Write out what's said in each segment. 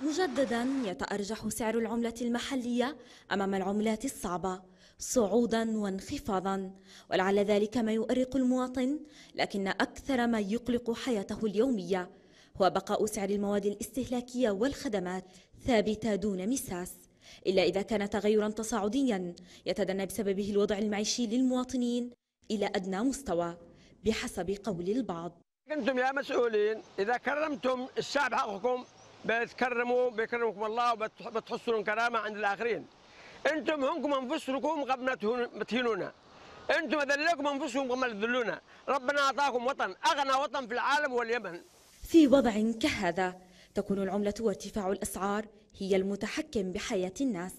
مجددا يتأرجح سعر العملة المحلية أمام العملات الصعبة صعودا وانخفاضا ولعل ذلك ما يؤرق المواطن لكن أكثر ما يقلق حياته اليومية هو بقاء سعر المواد الاستهلاكية والخدمات ثابتة دون مساس. إلا إذا كان تغيرا تصاعديا يتدنى بسببه الوضع المعيشي للمواطنين إلى أدنى مستوى بحسب قول البعض. أنتم يا مسؤولين إذا كرمتم الشعب حقكم بتكرموا بيكرمكم الله وبتحصلوا كرامه عند الآخرين. أنتم هنكم أنفسكم قبل ما تهينونا. أنتم أذلكم أنفسكم قبل ما تذلونا. ربنا أعطاكم وطن أغنى وطن في العالم هو اليمن. في وضع كهذا تكون العملة وارتفاع الأسعار هي المتحكم بحياة الناس.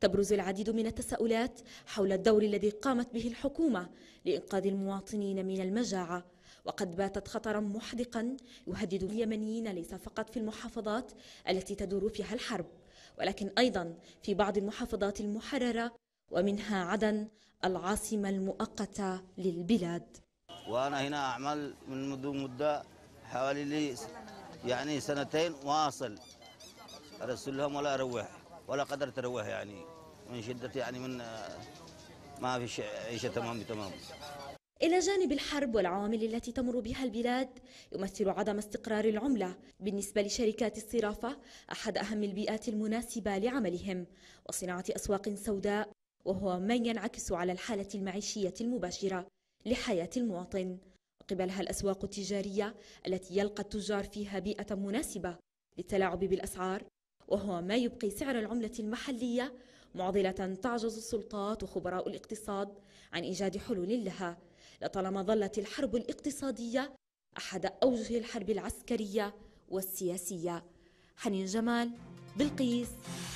تبرز العديد من التساؤلات حول الدور الذي قامت به الحكومة لإنقاذ المواطنين من المجاعة. وقد باتت خطرا محدقا يهدد اليمنيين ليس فقط في المحافظات التي تدور فيها الحرب ولكن أيضا في بعض المحافظات المحررة ومنها عدن العاصمة المؤقتة للبلاد. وأنا هنا أعمل من منذ مدة حوالي لي يعني سنتين واصل. أرسل لهم ولا أروح. ولا قدرت أروح يعني من شدة يعني من ما في عيشة تمام تمام. إلى جانب الحرب والعوامل التي تمر بها البلاد يمثل عدم استقرار العملة. بالنسبة لشركات الصرافة أحد أهم البيئات المناسبة لعملهم وصناعة أسواق سوداء وهو ما ينعكس على الحالة المعيشية المباشرة لحياة المواطن. وقبلها الأسواق التجارية التي يلقى التجار فيها بيئة مناسبة للتلاعب بالأسعار وهو ما يبقي سعر العملة المحلية معضلة تعجز السلطات وخبراء الاقتصاد عن إيجاد حلول لها. لطالما ظلت الحرب الاقتصادية أحد أوجه الحرب العسكرية والسياسية. حنين جمال بلقيس عدن